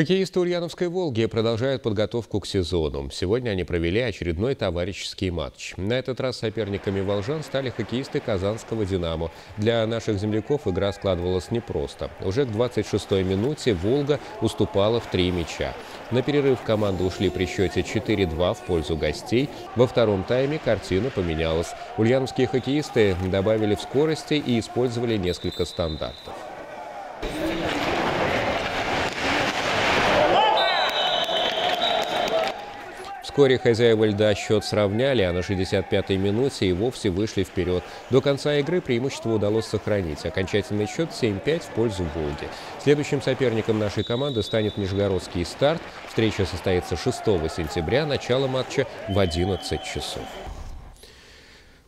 Хоккеисты Ульяновской «Волги» продолжают подготовку к сезону. Сегодня они провели очередной товарищеский матч. На этот раз соперниками волжан стали хоккеисты казанского «Динамо». Для наших земляков игра складывалась непросто. Уже к 26-й минуте «Волга» уступала в три мяча. На перерыв команды ушли при счете 4-2 в пользу гостей. Во втором тайме картина поменялась. Ульяновские хоккеисты добавили в скорости и использовали несколько стандартов. Вскоре хозяева льда счет сравняли, а на 65-й минуте и вовсе вышли вперед. До конца игры преимущество удалось сохранить. Окончательный счет 7-5 в пользу «Волги». Следующим соперником нашей команды станет Нижегородский «Старт». Встреча состоится 6 сентября, начало матча в 11 часов.